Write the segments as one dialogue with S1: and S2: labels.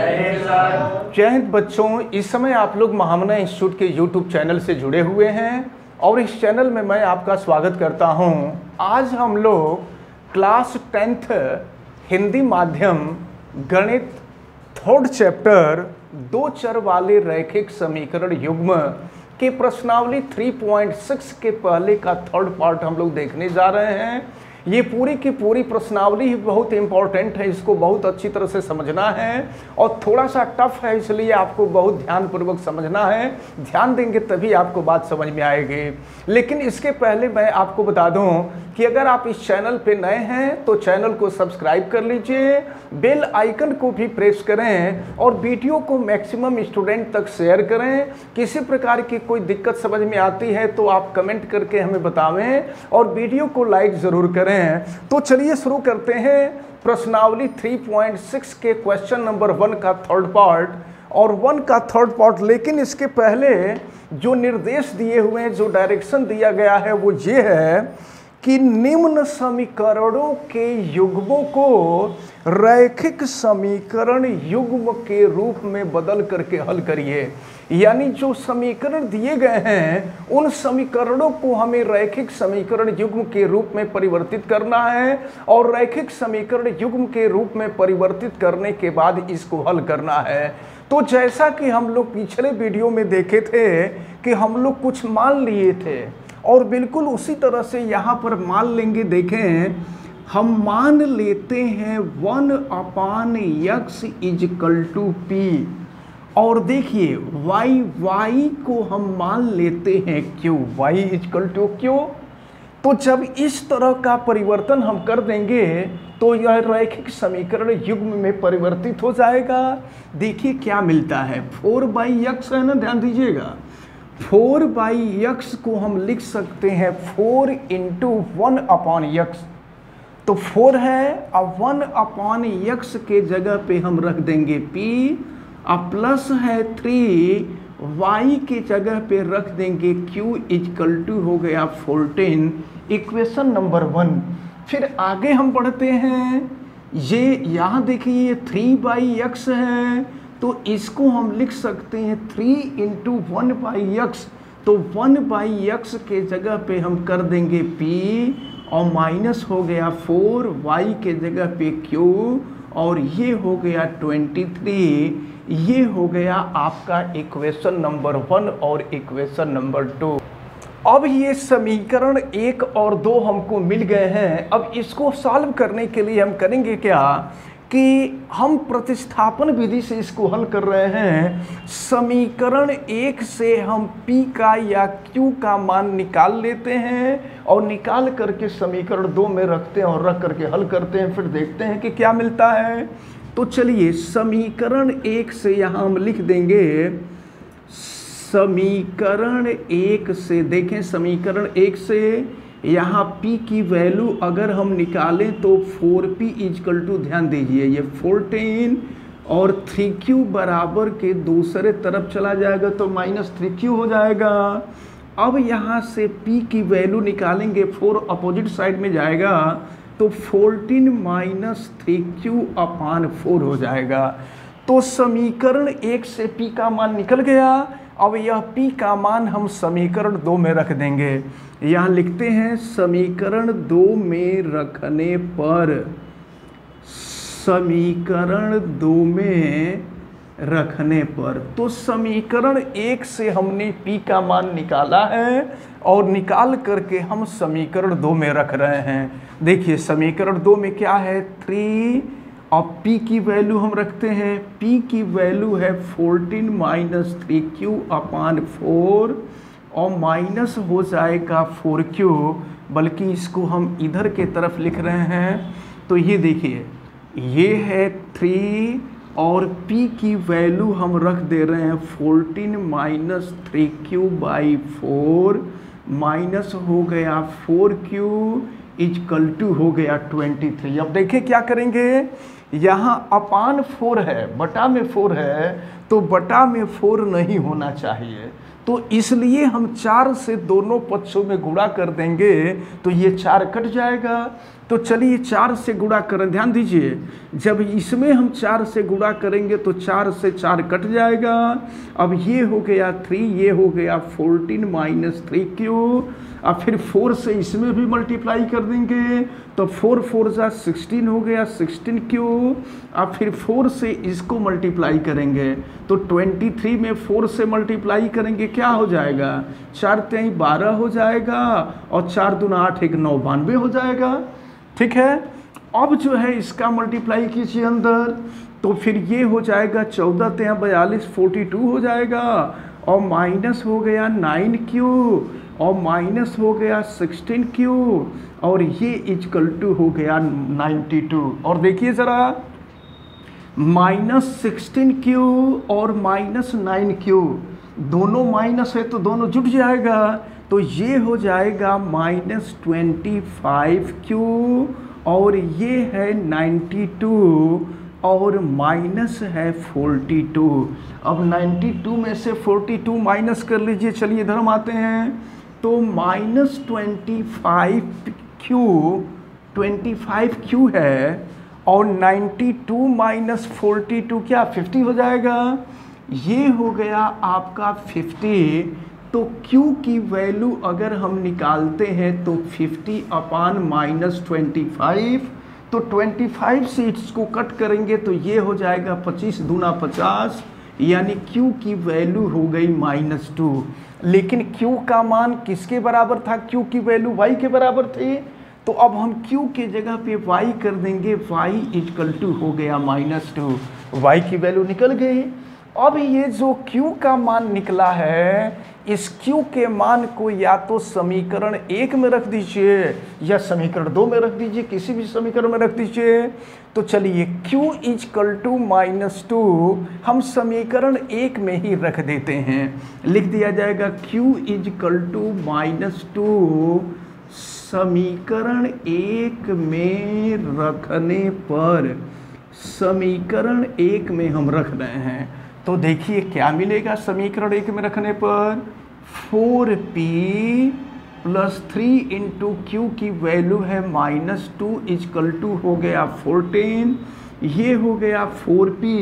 S1: हिंद बच्चों, इस समय आप लोग महामना इंस्टीट्यूट के यूट्यूब चैनल से जुड़े हुए हैं और इस चैनल में मैं आपका स्वागत करता हूँ। आज हम लोग क्लास टेंथ हिंदी माध्यम गणित थर्ड चैप्टर दो चर वाले रैखिक समीकरण युग्म के प्रश्नावली 3.6 के पहले का थर्ड पार्ट हम लोग देखने जा रहे हैं। ये पूरी की पूरी प्रश्नावली ही बहुत इंपॉर्टेंट है, इसको बहुत अच्छी तरह से समझना है और थोड़ा सा टफ है, इसलिए आपको बहुत ध्यानपूर्वक समझना है। ध्यान देंगे तभी आपको बात समझ में आएगी। लेकिन इसके पहले मैं आपको बता दूँ कि अगर आप इस चैनल पे नए हैं तो चैनल को सब्सक्राइब कर लीजिए बेल आइकन को भी प्रेस करें और वीडियो को मैक्सिमम स्टूडेंट तक शेयर करें। किसी प्रकार की कोई दिक्कत समझ में आती है तो आप कमेंट करके हमें बतावें और वीडियो को लाइक ज़रूर करें। तो चलिए शुरू करते हैं प्रश्नावली 3.6 के क्वेश्चन नंबर वन का थर्ड पार्ट और वन का थर्ड पार्ट लेकिन इसके पहले जो निर्देश दिए हुए हैं, जो डायरेक्शन दिया गया है, वो ये है कि निम्न समीकरणों के युग्मों को रैखिक समीकरण युग्म के रूप में बदल करके हल करिए। यानी जो समीकरण दिए गए हैं, उन समीकरणों को हमें रैखिक समीकरण युग्म के रूप में परिवर्तित करना है और रैखिक समीकरण युग्म के रूप में परिवर्तित करने के बाद इसको हल करना है। तो जैसा कि हम लोग पिछले वीडियो में देखे थे कि हम लोग कुछ मान लिए थे। और बिल्कुल उसी तरह से यहाँ पर मान लेंगे, देखें, हम मान लेते हैं one upon x is equal two P और देखिए, वाई वाई को हम मान लेते हैं क्यों? y इजकल टू क्यों? तो जब इस तरह का परिवर्तन हम कर देंगे तो यह रैखिक समीकरण युग्म में परिवर्तित हो जाएगा। देखिए क्या मिलता है। फोर बाई यक्स है ना? ध्यान दीजिएगा। फोर बाई यक्स को हम लिख सकते हैं four into one upon x. तो फोर है, अब वन अपॉन यक्स के जगह पे हम रख देंगे पी अब प्लस है थ्री वाई के जगह पे रख देंगे क्यू इजकल टू हो गया फोर्टीन इक्वेशन नंबर वन फिर आगे हम बढ़ते हैं, ये यहाँ देखिए, ये थ्री बाई यक्स है तो इसको हम लिख सकते हैं three into one by x तो वन बाई यक्स के जगह पे हम कर देंगे पी और माइनस हो गया फोर वाई के जगह पे क्यू और ये हो गया ट्वेंटी थ्री ये हो गया आपका इक्वेशन नंबर वन और इक्वेशन नंबर टू अब ये समीकरण एक और दो हमको मिल गए हैं। अब इसको सॉल्व करने के लिए हम करेंगे क्या? कि हम प्रतिस्थापन विधि से इसको हल कर रहे हैं। समीकरण एक से हम p का या q का मान निकाल लेते हैं और निकाल करके समीकरण दो में रखते हैं और रख करके हल करते हैं, फिर देखते हैं कि क्या मिलता है। तो चलिए, समीकरण एक से यहाँ हम लिख देंगे। समीकरण एक से, देखें समीकरण एक से। यहाँ p की वैल्यू अगर हम निकालें तो 4p पी इजकल टू ध्यान दीजिए, ये 14 और 3q बराबर के दूसरे तरफ़ चला जाएगा तो माइनस थ्री हो जाएगा। अब यहाँ से p की वैल्यू निकालेंगे 4 अपोजिट साइड में जाएगा तो 14 minus three Q upon four हो जाएगा। तो समीकरण एक से p का मान निकल गया। अब यह p का मान हम समीकरण दो में रख देंगे। यहाँ लिखते हैं, समीकरण दो में रखने पर, समीकरण दो में रखने पर। तो समीकरण एक से हमने p का मान निकाला है और निकाल करके हम समीकरण दो में रख रहे हैं। देखिए, समीकरण दो में क्या है? थ्री और p की वैल्यू हम रखते हैं। P की वैल्यू है 14 minus three Q upon four और माइनस हो जाएगा फोर क्यू बल्कि इसको हम इधर के तरफ़ लिख रहे हैं। तो ये देखिए, ये है थ्री और p की वैल्यू हम रख दे रहे हैं 14 minus three Q by four minus हो गया फोर क्यू इजकल टू हो गया 23 अब देखिए क्या करेंगे? यहाँ अपान फोर है, बटा में फोर है तो बटा में फोर नहीं होना चाहिए। तो इसलिए हम चार से दोनों पक्षों में गुणा कर देंगे तो ये चार कट जाएगा। तो चलिए चार से गुणा करें। ध्यान दीजिए, जब इसमें हम चार से गुणा करेंगे तो चार से चार कट जाएगा। अब ये हो गया थ्री ये हो गया फोर्टीन माइनस थ्री क्यू? अब फिर फोर से इसमें भी मल्टीप्लाई कर देंगे। तो फोर फोर ज़ा सिक्सटीन हो गया। Sixteen Q? अब फिर फोर से इसको मल्टीप्लाई करेंगे। तो ट्वेंटी थ्री में फोर से मल्टीप्लाई करेंगे, क्या हो जाएगा? चार तेई बारह हो जाएगा और चार दूना आठ एक नौ बानवे हो जाएगा। ठीक है? अब जो है इसका मल्टीप्लाई कीजिए अंदर तो फिर ये हो जाएगा चौदह तेरह बयालीस फोर्टी टू हो जाएगा, और माइनस हो गया नाइन क्यू और माइनस हो गया सिक्सटीन क्यू और ये इजकल टू हो गया नाइन्टी टू और देखिए ज़रा माइनस सिक्सटीन क्यू और माइनस नाइन क्यू दोनों माइनस है तो दोनों जुट जाएगा। तो ये हो जाएगा माइनस ट्वेंटी फाइव क्यू और ये है नाइन्टी टू और माइनस है फोर्टी टू। अब नाइन्टी टू में से फोर्टी टू माइनस कर लीजिए। चलिए इधर हम आते हैं। तो minus twenty five Q, twenty five Q है और ninety two minus forty two क्या? फिफ्टी हो जाएगा। ये हो गया आपका फिफ्टी तो Q की वैल्यू अगर हम निकालते हैं तो 50 अपान माइनस ट्वेंटी तो 25 सीट्स को कट करेंगे तो ये हो जाएगा 25 दूना 50 यानी Q की वैल्यू हो गई माइनस टू लेकिन Q का मान किसके बराबर था? Q की वैल्यू Y के बराबर थी। तो अब हम Q के जगह पे Y कर देंगे, Y इजकल टू हो गया माइनस टू वाई की वैल्यू निकल गई। अब ये जो Q का मान निकला है, इस Q के मान को या तो समीकरण एक में रख दीजिए, या समीकरण दो में रख दीजिए, किसी भी समीकरण में रख दीजिए। तो चलिए Q is equal two minus two हम समीकरण एक में ही रख देते हैं। लिख दिया जाएगा Q is equal two minus two समीकरण एक में रखने पर, समीकरण एक में हम रख रहे हैं। तो देखिए, क्या मिलेगा समीकरण एक में रखने पर? Four P plus three into Q की वैल्यू है minus two is equal two हो गया फोरटीन ये हो गया फोर पी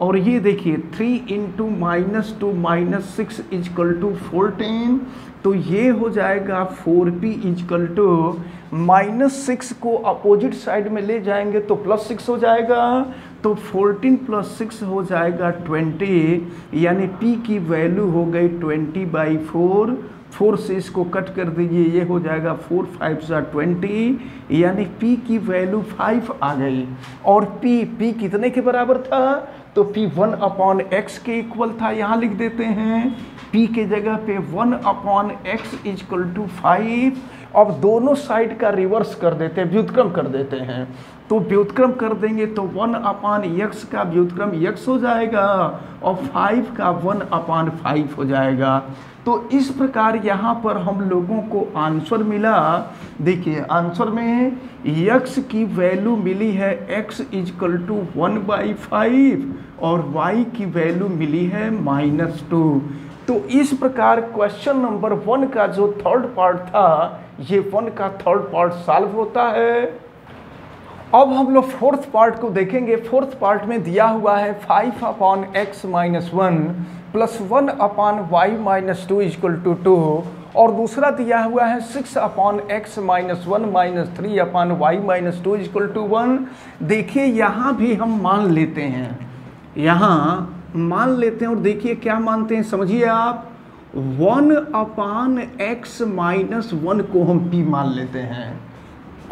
S1: और ये देखिए three into minus two minus six equal to fourteen तो ये हो जाएगा four P equal to minus six को अपोजिट साइड में ले जाएँगे तो प्लस सिक्स हो जाएगा तो 14 प्लस सिक्स हो जाएगा 20 यानी p की वैल्यू हो गई 20 बाई फोर। फोर से इसको कट कर दीजिए, ये हो जाएगा फोर फाइव सा ट्वेंटी, यानी p की वैल्यू फाइव आ गई। और p p कितने के बराबर था? तो p वन अपॉन एक्स के इक्वल था, यहाँ लिख देते हैं। P के जगह पे one upon x equal to five अब दोनों साइड का रिवर्स कर देते हैं, व्युतक्रम कर देते हैं। तो व्युतक्रम कर देंगे तो वन अपान यक्स का व्युतक्रम यक्स हो जाएगा और फाइव का वन अपान फाइव हो जाएगा। तो इस प्रकार यहाँ पर हम लोगों को आंसर मिला। देखिए आंसर में यक्स की वैल्यू मिली है x equal to one by five और वाई की वैल्यू मिली है माइनस टू तो इस प्रकार क्वेश्चन नंबर वन का जो थर्ड पार्ट था ये वन का थर्ड पार्ट सॉल्व होता है। अब हम लोग फोर्थ पार्ट को देखेंगे। फोर्थ पार्ट में दिया हुआ है five upon x minus one plus one upon y minus two equal to two और दूसरा दिया हुआ है six upon x minus one minus three upon y minus two equal to one देखिए, यहाँ भी हम मान लेते हैं। यहाँ मान लेते हैं और देखिए क्या मानते हैं, समझिए आप। One upon x minus one को हम पी मान लेते हैं।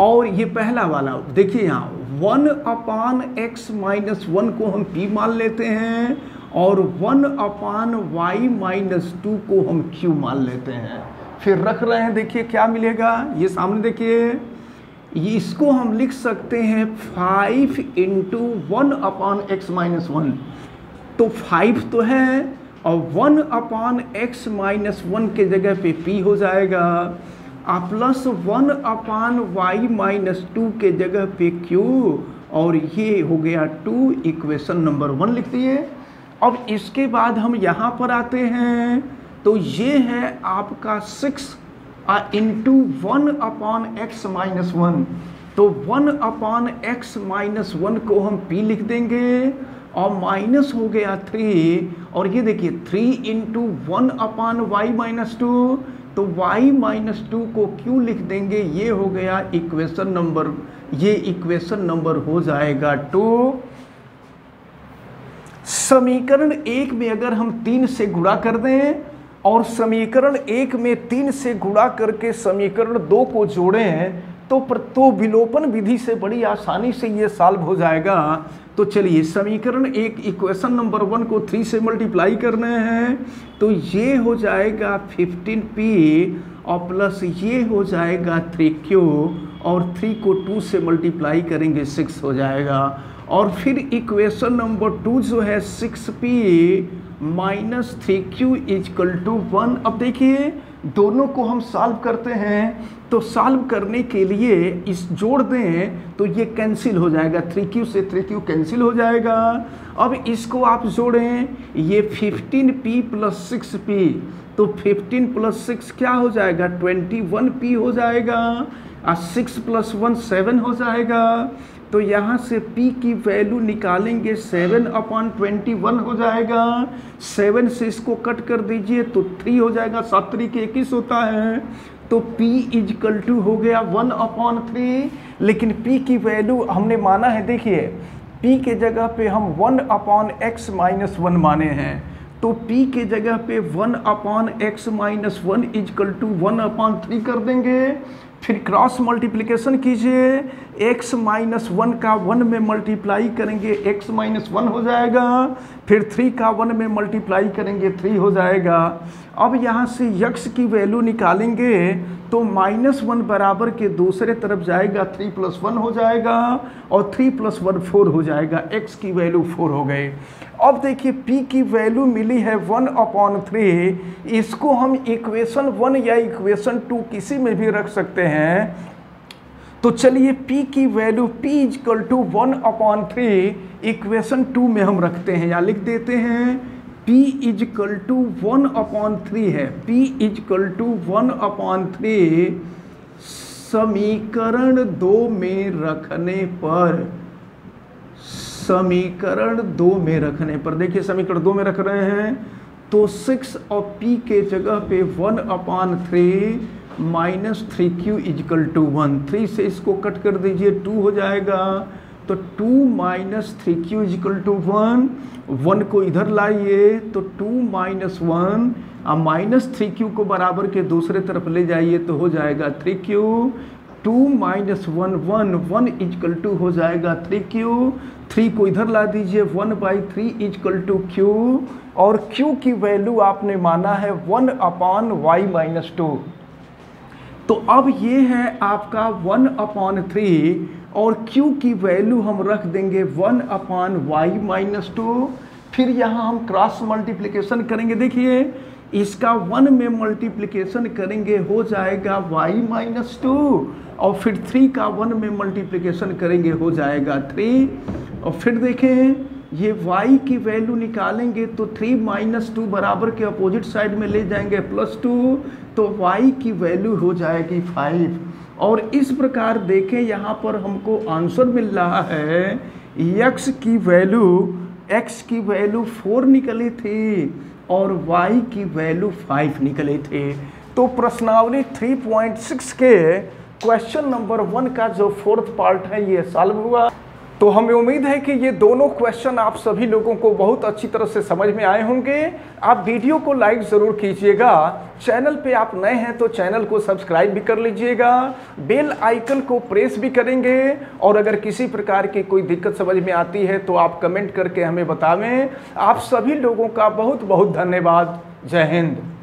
S1: और ये पहला वाला, देखिए यहाँ, one upon x minus one को हम पी मान लेते हैं और one upon y minus two को हम क्यू मान लेते हैं। फिर रख रहे हैं, देखिए क्या मिलेगा, ये सामने देखिए, ये इसको हम लिख सकते हैं five into one upon x minus one. तो फाइव तो है और one upon x minus one के जगह पे पी हो जाएगा आ plus one upon y minus two के जगह पे क्यू और ये हो गया टू इक्वेशन नंबर वन लिख दिए। अब इसके बाद हम यहाँ पर आते हैं तो ये है आपका six into one upon x minus one तो one upon x minus one को हम पी लिख देंगे और माइनस हो गया थ्री और ये देखिए three into one upon y minus two तो y माइनस टू को क्यों लिख देंगे? ये हो गया इक्वेशन नंबर ये इक्वेशन नंबर हो जाएगा टू समीकरण एक में अगर हम तीन से गुणा कर दें, और समीकरण एक में तीन से गुणा करके समीकरण दो को जोड़ें तो विलोपन विधि से बड़ी आसानी से ये सॉल्व हो जाएगा। तो चलिए, समीकरण एक इक्वेशन नंबर वन को थ्री से मल्टीप्लाई करने हैं। तो ये हो जाएगा फिफ्टीन पी और प्लस ये हो जाएगा थ्री क्यू और थ्री को टू से मल्टीप्लाई करेंगे सिक्स हो जाएगा। और फिर इक्वेशन नंबर टू जो है six P minus three Q equal to one अब देखिए दोनों को हम सॉल्व करते हैं तो सॉल्व करने के लिए इस जोड़ दें तो ये कैंसिल हो जाएगा। थ्री क्यू से थ्री क्यू कैंसिल हो जाएगा। अब इसको आप जोड़ें, ये fifteen P plus six P तो फिफ्टीन प्लस सिक्स क्या हो जाएगा? ट्वेंटी वन पी हो जाएगा। और सिक्स प्लस वन सेवन हो जाएगा। तो यहाँ से P की वैल्यू निकालेंगे सेवन अपॉन ट्वेंटी वन हो जाएगा। सेवन से इसको कट कर दीजिए तो थ्री हो जाएगा। सात तरीके इक्कीस होता है। तो P इजकल टू हो गया वन अपॉन थ्री लेकिन P की वैल्यू हमने माना है, देखिए, P के जगह पे हम one upon x minus one माने हैं। तो P के जगह पे one upon x minus one equal to one upon three कर देंगे। फिर क्रॉस मल्टीप्लिकेशन कीजिए, x माइनस वन का वन में मल्टीप्लाई करेंगे, x माइनस वन हो जाएगा, फिर थ्री का वन में मल्टीप्लाई करेंगे थ्री हो जाएगा। अब यहाँ से यक्स की वैल्यू निकालेंगे तो माइनस वन बराबर के दूसरे तरफ़ जाएगा थ्री प्लस वन हो जाएगा, और थ्री प्लस वन फोर हो जाएगा एक्स की वैल्यू फोर हो गई। अब देखिए p की वैल्यू मिली है वन अपॉन थ्री इसको हम इक्वेशन वन या इक्वेशन टू किसी में भी रख सकते हैं। तो चलिए p की value p equal to one upon three equation two में हम रखते हैं। या लिख देते हैं, p equal to one upon three है। P equal to one upon three समीकरण दो में रखने पर समीकरण दो में रखने पर। देखिए, समीकरण दो में रख रहे हैं। तो सिक्स और पी के जगह पे one upon three minus three Q equal to one three से इसको कट कर दीजिए टू हो जाएगा। तो two minus three Q equal to one one को इधर लाइए तो टू माइनस वन और माइनस थ्री क्यू को बराबर के दूसरे तरफ़ ले जाइए तो हो जाएगा three Q two minus one one one equal to हो जाएगा थ्री क्यू थ्री को इधर ला दीजिए, one by three equal to Q और क्यू की वैल्यू आपने माना है one upon y minus two तो अब ये है आपका वन अपॉन थ्री और क्यू की वैल्यू हम रख देंगे one upon y minus two फिर यहाँ हम क्रॉस मल्टीप्लिकेशन करेंगे, देखिए इसका वन में मल्टीप्लिकेशन करेंगे, हो जाएगा वाई माइनस टू और फिर थ्री का वन में मल्टीप्लिकेशन करेंगे, हो जाएगा थ्री और फिर देखें, ये y की वैल्यू निकालेंगे तो थ्री माइनस टू बराबर के अपोजिट साइड में ले जाएँगे प्लस टू तो y की वैल्यू हो जाएगी फाइव और इस प्रकार देखें, यहाँ पर हमको आंसर मिल रहा है, x की वैल्यू x की वैल्यू फोर निकली थी. और वाई की वैल्यू फाइव निकले थे। तो प्रश्नावली 3.6 के क्वेश्चन नंबर वन का जो फोर्थ पार्ट है, ये सॉल्व हुआ। तो हमें उम्मीद है कि ये दोनों क्वेश्चन आप सभी लोगों को बहुत अच्छी तरह से समझ में आए होंगे। आप वीडियो को लाइक ज़रूर कीजिएगा। चैनल पे आप नए हैं तो चैनल को सब्सक्राइब भी कर लीजिएगा। बेल आइकन को प्रेस भी करेंगे। और अगर किसी प्रकार की कोई दिक्कत समझ में आती है तो आप कमेंट करके हमें बतावें। आप सभी लोगों का बहुत बहुत धन्यवाद। जय हिंद।